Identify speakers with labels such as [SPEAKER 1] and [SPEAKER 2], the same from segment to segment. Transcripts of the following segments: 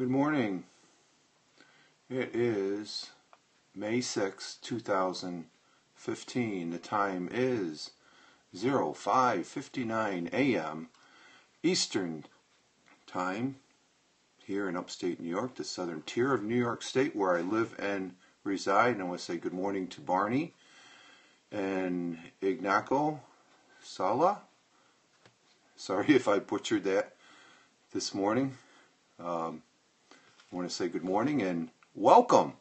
[SPEAKER 1] Good morning. It is May 6, 2015. The time is 05:59 a.m. Eastern Time here in upstate New York, the southern tier of New York State where I live and reside. And I want to say good morning to Barney and Ignaco Sala. Sorry if I butchered that this morning. Um, I want to say good morning and welcome.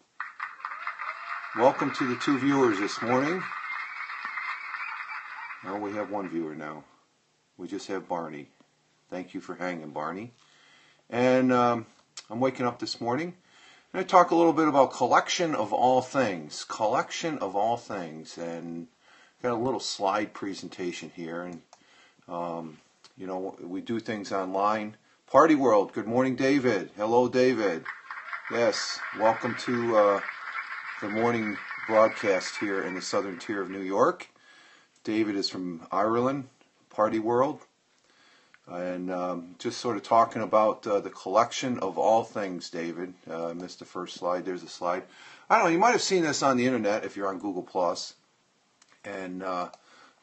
[SPEAKER 1] Welcome to the two viewers this morning. Well, we have one viewer now. We just have Barney. Thank you for hanging, Barney. And um, I'm waking up this morning and I talk a little bit about collection of all things. Collection of all things. And got a little slide presentation here. And, um, you know, we do things online. Party World. Good morning, David. Hello, David. Yes, welcome to uh, the morning broadcast here in the southern tier of New York. David is from Ireland, Party World, and um, just sort of talking about uh, the collection of all things, David. Uh, I missed the first slide. There's a slide. I don't know, you might have seen this on the internet if you're on Google Plus, and uh,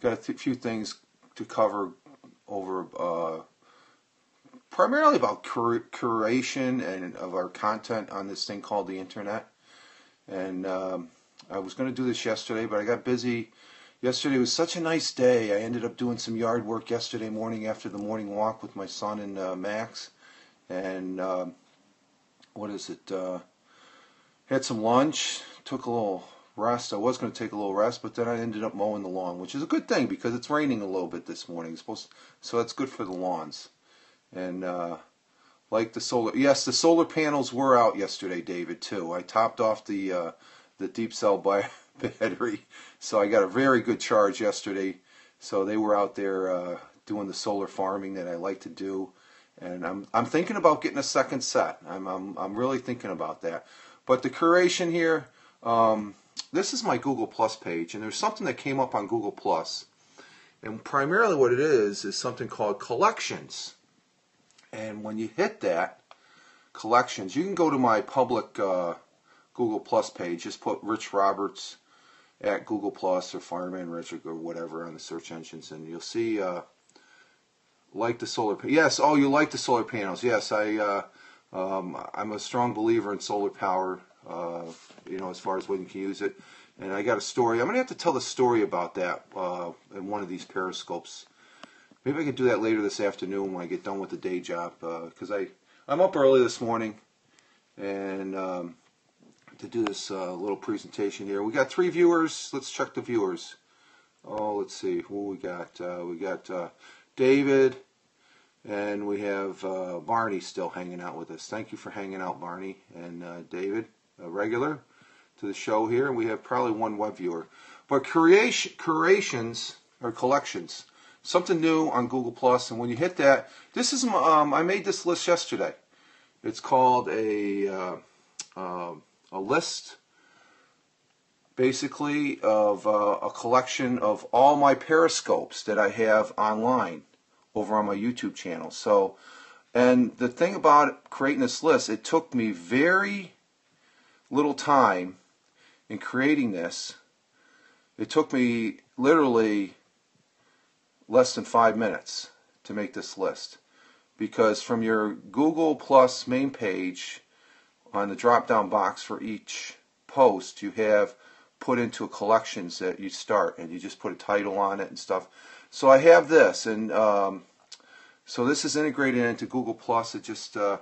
[SPEAKER 1] got a th- few things to cover over uh, primarily about cur- curation and of our content on this thing called the internet. And um, I was going to do this yesterday, but I got busy. Yesterday was such a nice day. I ended up doing some yard work yesterday morning after the morning walk with my son and uh, Max. And uh, what is it? Uh, had some lunch, took a little rest. I was going to take a little rest, but then I ended up mowing the lawn, which is a good thing because it's raining a little bit this morning. It's supposed, so that's good for the lawns and uh, like the solar. Yes, the solar panels were out yesterday, David. Too. I topped off the uh, the deep cell battery, so I got a very good charge yesterday. So they were out there uh, doing the solar farming that I like to do, and I'm I'm thinking about getting a second set. I'm I'm I'm really thinking about that. But the curation here. Um, this is my Google Plus page, and there's something that came up on Google Plus, and primarily what it is is something called collections. And when you hit that, collections, you can go to my public uh, Google Plus page. Just put Rich Roberts at Google Plus or Fireman Rich or whatever on the search engines, and you'll see uh, like the solar. Yes, oh, you like the solar panels? Yes, I. Uh, um, I'm a strong believer in solar power. Uh, you know, as far as when you can use it. And I got a story. I'm gonna have to tell the story about that uh, in one of these periscopes Maybe I could do that later this afternoon when I get done with the day job because uh, I I'm up early this morning and um, to do this uh, little presentation here. We got three viewers. Let's check the viewers. Oh, let's see who we got. Uh, we got David and we have uh, Barney still hanging out with us. Thank you for hanging out, Barney and uh, David, a regular to the show here. And we have probably one web viewer. But creation, curations or collections something new on Google Plus, and when you hit that, this is um, I made this list yesterday. It's called a uh, uh, a list, basically of uh, a collection of all my periscopes that I have online over on my YouTube channel. So, and the thing about creating this list, it took me very little time in creating this. It took me literally less than five minutes to make this list. Because from your Google Plus main page on the drop down box for each post you have put into a collections that you start and you just put a title on it and stuff. So I have this and um, so this is integrated into Google Plus. It just uh,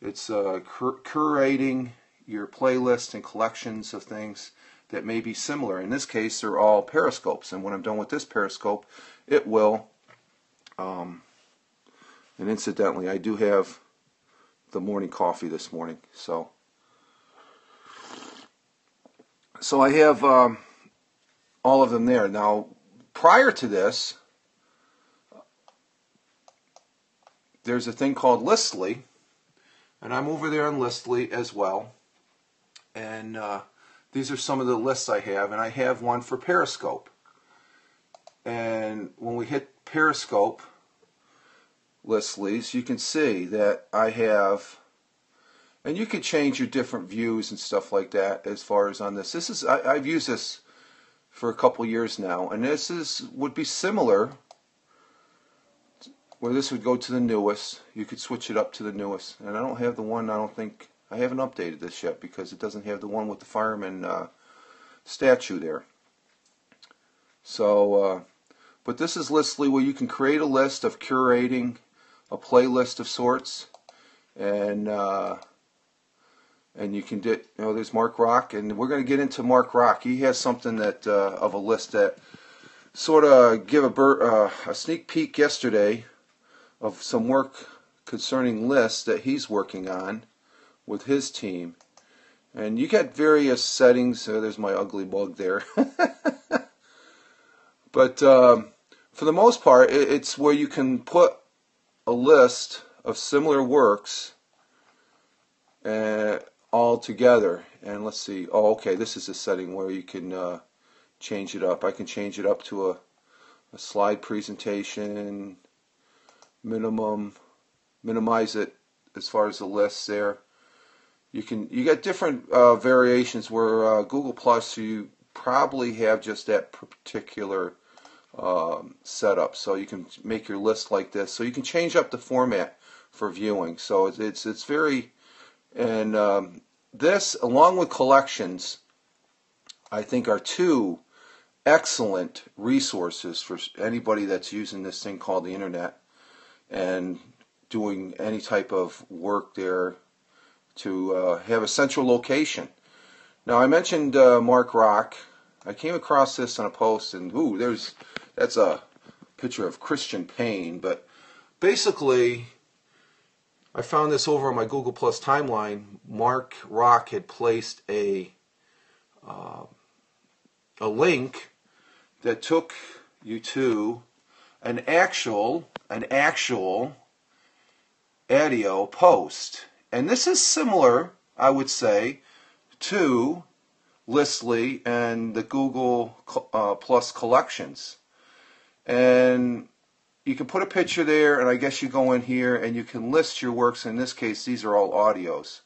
[SPEAKER 1] it's uh, cur- curating your playlist and collections of things that may be similar. In this case they're all periscopes and when I'm done with this periscope it will. Um, and incidentally, I do have the morning coffee this morning, so so I have um, all of them there. Now, prior to this, there's a thing called Listly, and I'm over there on Listly as well. And uh, these are some of the lists I have, and I have one for Periscope. And when we hit Periscope list you can see that I have and you can change your different views and stuff like that as far as on this. This is I, I've used this for a couple years now, and this is would be similar. Where this would go to the newest, you could switch it up to the newest, and I don't have the one. I don't think I haven't updated this yet because it doesn't have the one with the fireman uh, statue there. So, uh, but this is Listly where you can create a list of curating a playlist of sorts, and uh, and you can get you know there's Mark Rock, and we're going to get into Mark Rock. He has something that uh, of a list that sort of give a, uh, a sneak peek yesterday of some work concerning lists that he's working on with his team. And you get various settings. Uh, there's my ugly bug there. but um, for the most part, it's where you can put a list of similar works uh, all together. And let's see. Oh, okay. This is a setting where you can uh, change it up. I can change it up to a, a slide presentation, minimum, minimize it as far as the lists there. You can you get different uh, variations where uh, Google Plus you probably have just that particular um, setup. So you can make your list like this. So you can change up the format for viewing. So it's it's, it's very and um, this, along with collections, I think are two excellent resources for anybody that's using this thing called the internet and doing any type of work there to uh, have a central location. Now I mentioned uh, Mark Rock. I came across this on a post, and ooh, there's that's a picture of Christian Paine. But basically, I found this over on my Google Plus timeline. Mark Rock had placed a uh, a link that took you to an actual an actual ADIO post, and this is similar, I would say, to Listly and the Google uh, Plus collections, and you can put a picture there, and I guess you go in here and you can list your works. In this case, these are all audios.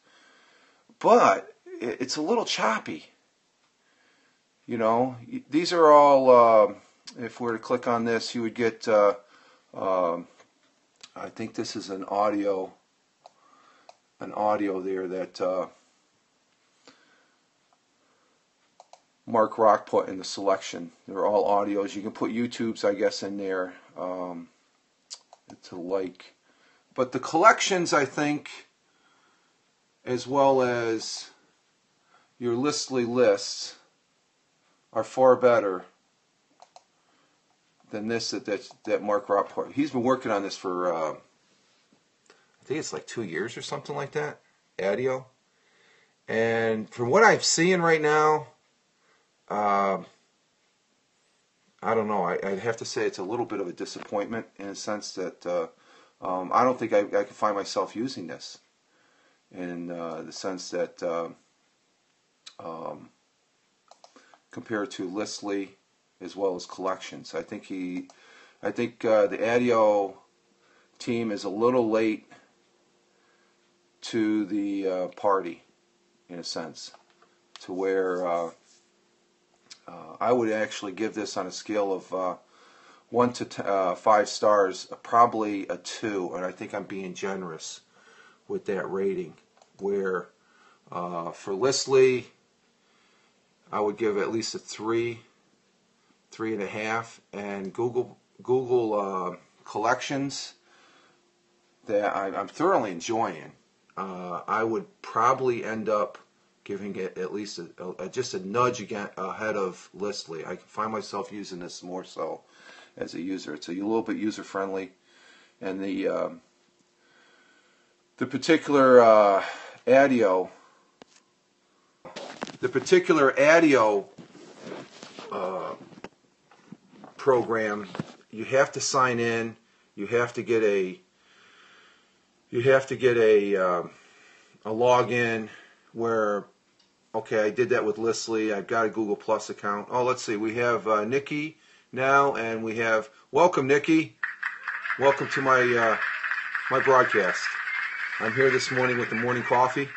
[SPEAKER 1] But it's a little choppy. You know, these are all, uh, if we were to click on this, you would get, uh, um, I think this is an audio, an audio there that uh, Mark Rock put in the selection. They're all audios. You can put YouTube's, I guess, in there. Um, to like. But the collections, I think, as well as your listly lists, are far better than this that that, that Mark Rock. Put. He's been working on this for uh, I think it's like two years or something like that. ADIO, and from what I'm seeing right now, uh, I don't know. I, would have to say it's a little bit of a disappointment in a sense that uh, um, I don't think I, I can find myself using this in uh, the sense that uh, um, compared to Listly as well as collections. I think he, I think uh, the ADIO team is a little late to the uh, party in a sense to where uh, I would actually give this on a scale of uh, one to uh, five stars, probably a two, and I think I'm being generous with that rating. Where uh, for Listly, I would give at least a three, three and a half, and Google Google uh, collections that I, am thoroughly enjoying. Uh, I would probably end up giving it at least a, a, just a nudge again ahead of Listly. I find myself using this more so as a user. It's a little bit user friendly, and the um, the particular uh, ADIO, the particular ADIO uh, program, you have to sign in. You have to get a you have to get a uh, a login where okay, I did that with Listly. I've got a Google Plus account. Oh, let's see. We have uh, Nikki now, and we have welcome, Nikki. Welcome to my uh, my broadcast. I'm here this morning with the morning coffee.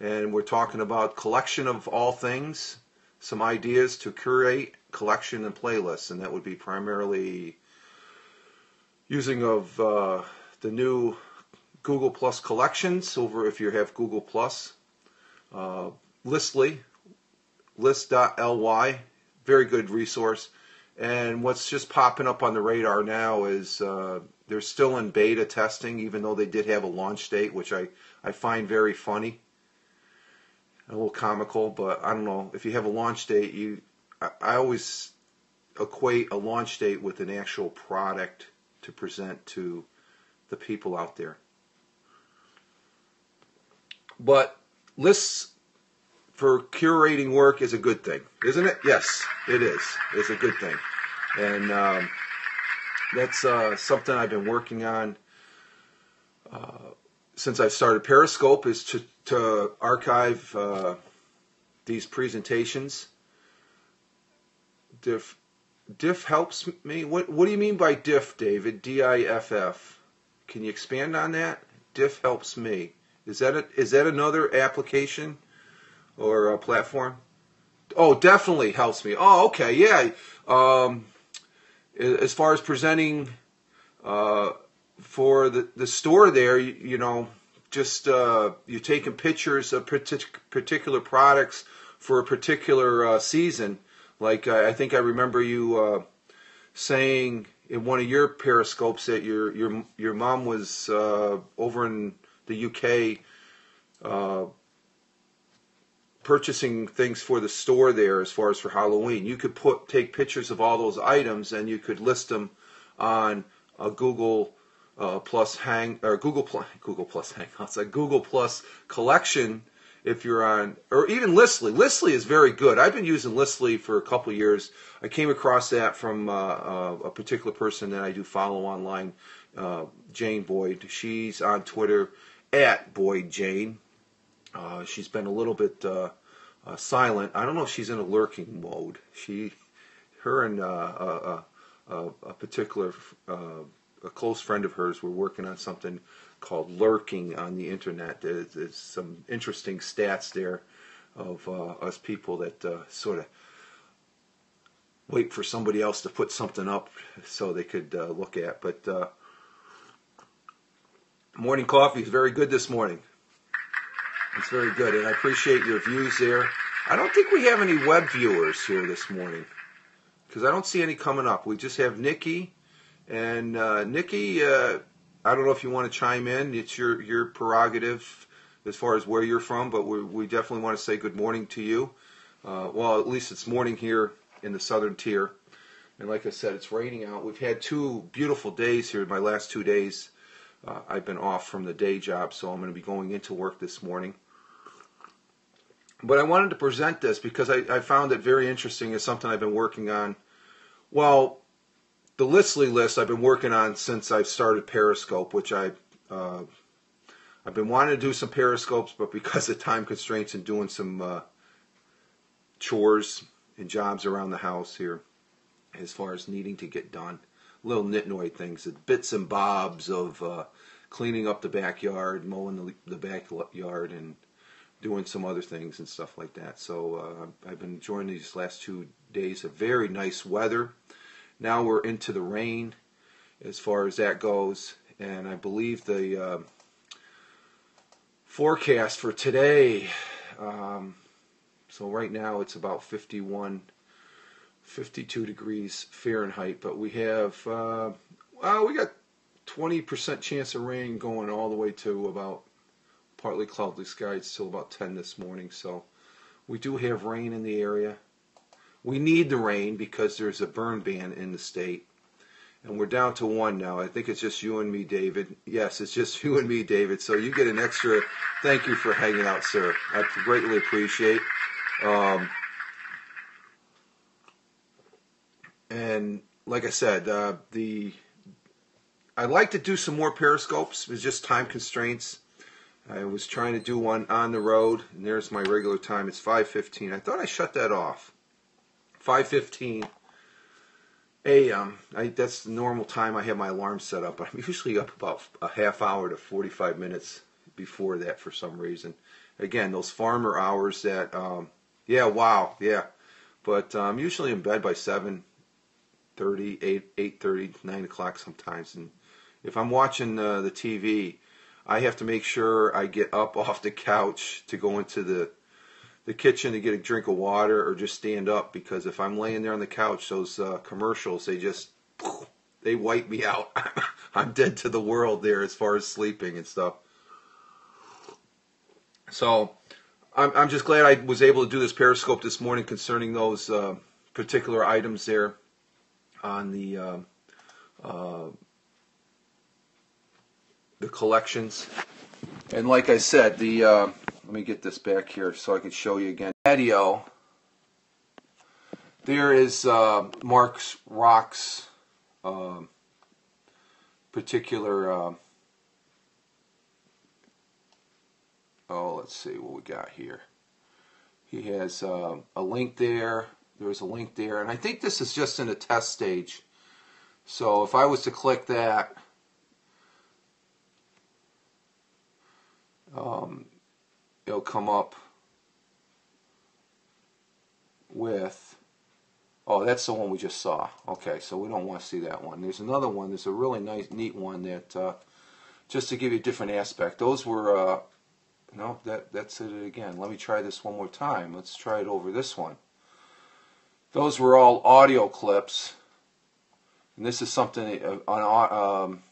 [SPEAKER 1] and we're talking about collection of all things, some ideas to curate collection and playlists, and that would be primarily using of uh, the new Google Plus collections over if you have Google Plus. Uh, Listly, list.ly, very good resource. And what's just popping up on the radar now is uh, they're still in beta testing, even though they did have a launch date, which I, I find very funny, a little comical. But I don't know if you have a launch date, you I, I always equate a launch date with an actual product to present to the people out there. But lists for curating work is a good thing, isn't it? Yes, it is. It's a good thing, and um, that's uh, something I've been working on uh, since I started Periscope. Is to, to archive uh, these presentations. Diff, diff helps me. What What do you mean by diff, David? D I F F. Can you expand on that? Diff helps me. Is that a, is that another application or platform? Oh, definitely helps me. Oh, okay, yeah. Um, as far as presenting uh, for the, the store there, you, you know, just uh, you're taking pictures of particular products for a particular uh, season. Like I think I remember you uh, saying in one of your periscopes that your your your mom was uh, over in the UK uh, purchasing things for the store there as far as for Halloween. You could put take pictures of all those items and you could list them on a Google uh, Plus hang or Google Plus Google Plus Hangouts, a Google Plus collection. If you're on, or even Listly. Listly is very good. I've been using Listly for a couple years. I came across that from uh, uh, a particular person that I do follow online, uh, Jane Boyd. She's on Twitter at Boyd Jane. Uh, she's been a little bit uh, uh, silent. I don't know if she's in a lurking mode. She, her and uh, a, a, particular uh, a close friend of hers were working on something called lurking on the internet. There's, there's some interesting stats there of uh, us people that sort of wait for somebody else to put something up so they could look at. But morning coffee is very good this morning. It's very good, and I appreciate your views there. I don't think we have any web viewers here this morning because I don't see any coming up. We just have Nikki, and uh, Nikki, uh, I don't know if you want to chime in. It's your your prerogative as far as where you're from, but we, definitely want to say good morning to you. Uh, well, at least it's morning here in the southern tier. And like I said, it's raining out. We've had two beautiful days here, in my last two days. Uh, I've been off from the day job, so I'm going to be going into work this morning. But I wanted to present this because I, I found it very interesting. It's something I've been working on. Well, the Listly list I've been working on since I've started Periscope, which I uh, I've been wanting to do some Periscopes, but because of time constraints and doing some uh, chores and jobs around the house here, as far as needing to get done, little nitnoid things, bits and bobs of uh, cleaning up the backyard, mowing the, the backyard, and doing some other things and stuff like that. So uh, I've been enjoying these last two days of very nice weather. Now we're into the rain as far as that goes, and I believe the uh, forecast for today. Um, so right now it's about 51 52 degrees Fahrenheit, but we have, uh, well, we got 20% chance of rain going all the way to about partly cloudy skies till about 10 this morning. So we do have rain in the area. We need the rain because there's a burn ban in the state. And we're down to one now. I think it's just you and me, David. Yes, it's just you and me, David. So you get an extra thank you for hanging out, sir. I greatly appreciate. Um, and like I said, uh, the I'd like to do some more periscopes. It's just time constraints. I was trying to do one on the road, and there's my regular time. It's 5:15. I thought I shut that off. 5:15 a.m. That's the normal time I have my alarm set up. But I'm usually up about a half hour to 45 minutes before that for some reason. again those farmer hours that um, yeah wow yeah but i'm usually in bed by 7 30 8 8 30 9 o'clock sometimes. And if i'm watching uh, the tv i have to make sure i get up off the couch to go into the the kitchen to get a drink of water or just stand up because if i'm laying there on the couch those uh, commercials they just they wipe me out. I'm dead to the world there as far as sleeping and stuff. So I'm, I'm just glad I was able to do this Periscope this morning concerning those uh, particular items there on the uh, uh, the collections. And like I said, the uh, let me get this back here so I can show you again. Patio. There is uh, Mark's Rocks um, particular uh, oh, let's see what we got here. He has uh, a link there. There's a link there. And I think this is just in a test stage. So if I was to click that, um, it'll come up with, oh, that's the one we just saw. Okay, so we don't want to see that one. There's another one. There's a really nice, neat one that, uh, just to give you a different aspect. Those were uh, no, that, that's it again. Let me try this one more time. Let's try it over this one. Those were all audio clips. And this is something uh, on um,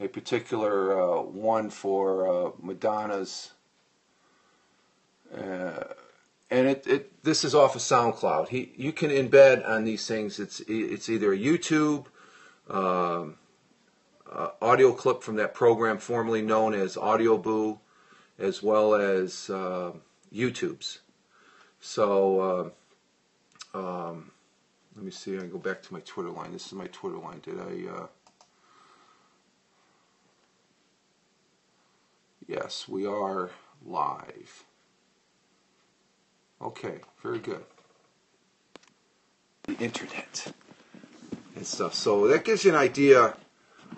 [SPEAKER 1] a particular uh, one for uh, Madonna's. Uh, and it, it this is off of SoundCloud. He you can embed on these things. It's it's either a YouTube um, uh, audio clip from that program formerly known as AudioBoo as well as uh, YouTube's. So uh, um, let me see. I go back to my Twitter line. This is my Twitter line. Did I? Uh... Yes, we are live. Okay, very good. The internet and stuff. So that gives you an idea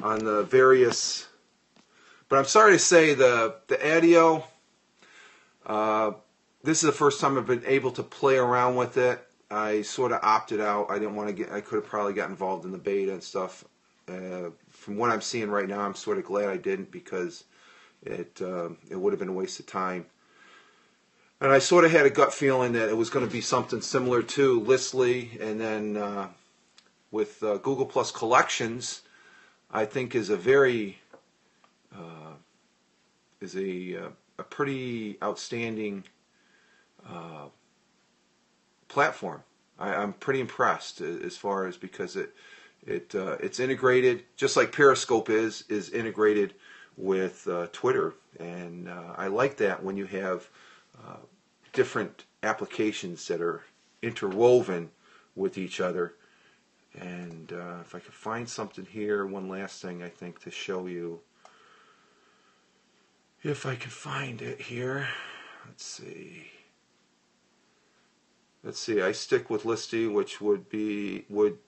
[SPEAKER 1] on the various but I'm sorry to say the the ADIO. Uh, this is the first time I've been able to play around with it. I sort of opted out. I didn't want to get. I could have probably got involved in the beta and stuff. Uh, from what I'm seeing right now, I'm sort of glad I didn't because it uh, it would have been a waste of time. And I sort of had a gut feeling that it was going to be something similar to Listly, and then uh, with uh, Google Plus Collections, I think is a very uh, is a uh, a pretty outstanding platform. I, am pretty impressed as far as because it it uh, it's integrated just like Periscope is is integrated with uh, Twitter, and uh, I like that when you have different applications that are interwoven with each other. And if I could find something here, one last thing I think to show you if I can find it here. Let's see. Let's see. I stick with Listy, which would be would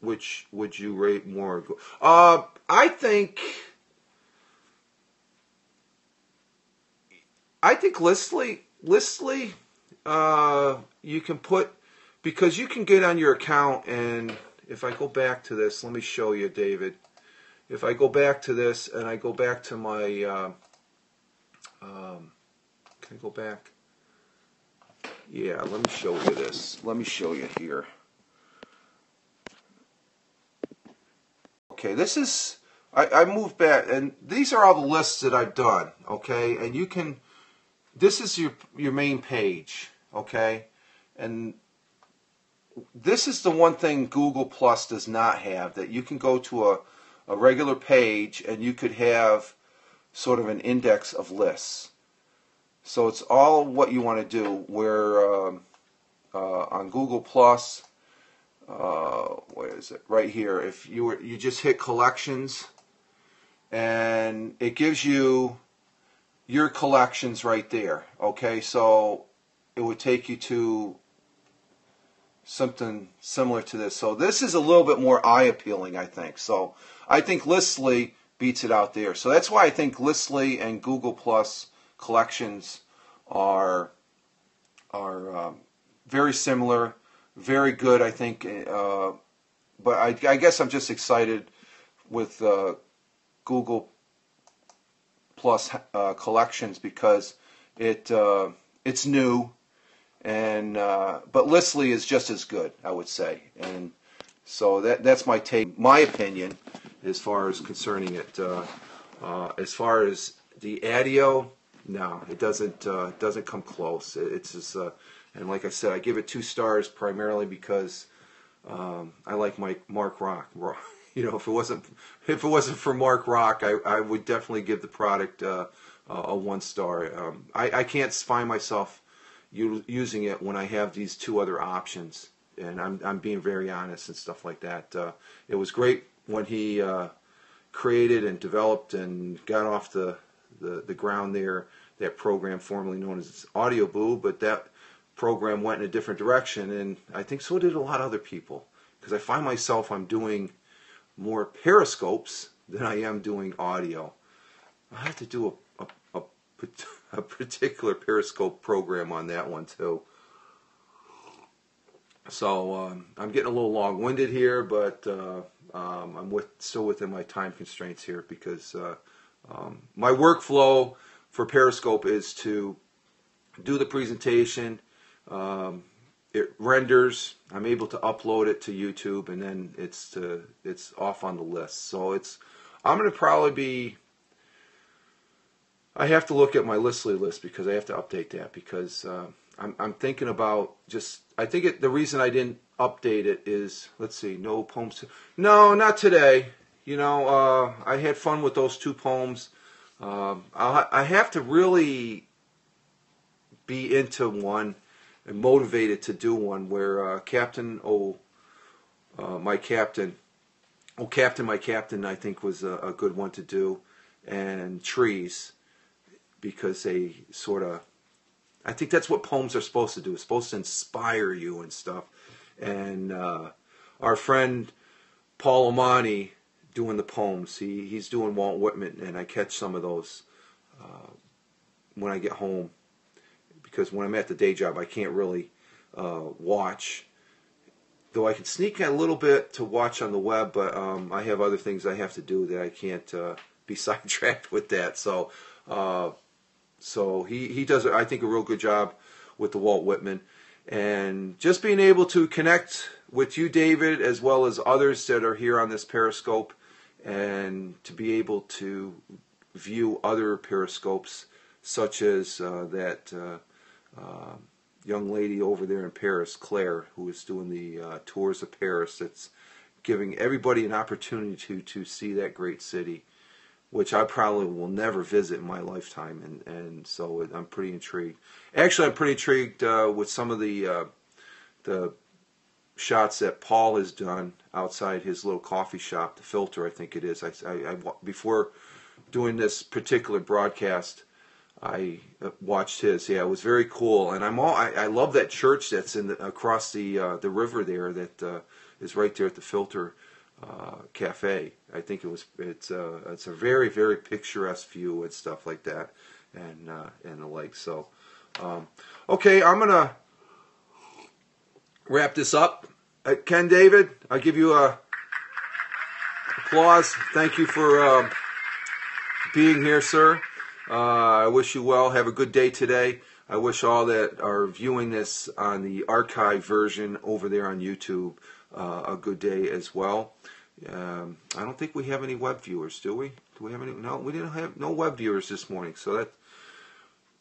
[SPEAKER 1] which would you rate more? Uh, I think I think Listly Listly uh, you can put because you can get on your account and if I go back to this, let me show you, David. If I go back to this and I go back to my uh, um, can I go back? Yeah, let me show you this. Let me show you here. Okay, this is, I, I moved back, and these are all the lists that I've done, okay? And you can, this is your, your main page, okay? And this is the one thing Google Plus does not have, that you can go to a, a regular page and you could have sort of an index of lists. So it's all what you want to do. Where um, uh, on Google Plus, uh, where is it? Right here. If you were, you just hit collections, and it gives you your collections right there. Okay, so it would take you to something similar to this. So this is a little bit more eye appealing, I think. So I think Listly beats it out there. So that's why I think Listly and Google Plus collections are are um, very similar, very good. I think, uh, but I, I, guess I'm just excited with uh, Google Plus uh, collections because it uh, it's new, and uh, but Listly is just as good, I would say, and so that that's my take, my opinion, as far as concerning it. Uh, as far as the ADIO, no, it doesn't uh, doesn't come close. It's just, uh, and like I said, I give it two stars primarily because um, I like Mike Mark Rock. You know, if it wasn't if it wasn't for Mark Rock, I, I would definitely give the product uh, a one star. Um, I, I can't find myself using it when I have these two other options, and I'm I'm being very honest and stuff like that. Uh, it was great when he uh, created and developed and got off the the, the ground there, that program formerly known as Audioboo, but that program went in a different direction, and I think so did a lot of other people. Because I find myself I'm doing more periscopes than I am doing audio. I have to do a, a, a, a particular periscope program on that one too. So um, I'm getting a little long-winded here, but uh, um, I'm with, still within my time constraints here because uh, um, my workflow for Periscope is to do the presentation. Um, it renders. I'm able to upload it to YouTube, and then it's to it's off on the list. So it's I'm going to probably be. I have to look at my Listly list because I have to update that because uh, I'm I'm thinking about just I think it, the reason I didn't update it is let's see no poems no not today you know, uh, I had fun with those two poems. Um, i have to really be into one and motivated to do one where uh, Captain Oh, uh, my captain, Oh Captain, my captain, I think was a, a good one to do, and trees, because they sort of, I think that's what poems are supposed to do. It's supposed to inspire you and stuff. And uh, our friend Paul Amani doing the poems. He he's doing Walt Whitman, and I catch some of those uh, when I get home because when I'm at the day job, I can't really uh, watch. Though I can sneak a little bit to watch on the web, but um, I have other things I have to do that I can't uh, be sidetracked with that. So, uh, so he he does I think a real good job with the Walt Whitman, and just being able to connect with you, David, as well as others that are here on this Periscope and to be able to view other periscopes, such as uh, that uh, uh, young lady over there in Paris, Claire, who is doing the uh, tours of Paris. That's giving everybody an opportunity to to see that great city, which I probably will never visit in my lifetime, and and so I'm pretty intrigued. Actually, I'm pretty intrigued uh, with some of the the shots that Paul has done outside his little coffee shop, the filter, I think it is. I, I, I before doing this particular broadcast, I uh, watched his. Yeah, it was very cool, and I'm all. I, I love that church that's in the, across the uh, the river there. That uh, is right there at the Filter uh, Cafe. I think it was. It's uh, it's a very very picturesque view and stuff like that, and uh, and the like. So, um, okay, I'm gonna wrap this up. Uh, Ken David, I give you a applause. Thank you for uh, being here, sir. Uh, I wish you well. Have a good day today. I wish all that are viewing this on the archive version over there on YouTube uh, a good day as well. Um, I don't think we have any web viewers, do we? Do we have any? No, we didn't have no web viewers this morning. So that.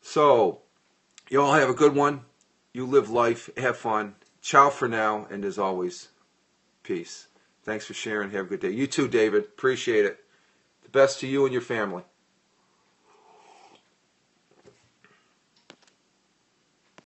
[SPEAKER 1] So, you all have a good one. You live life. Have fun. Ciao for now, and as always, peace. Thanks for sharing. Have a good day. You too, David. Appreciate it. The best to you and your family.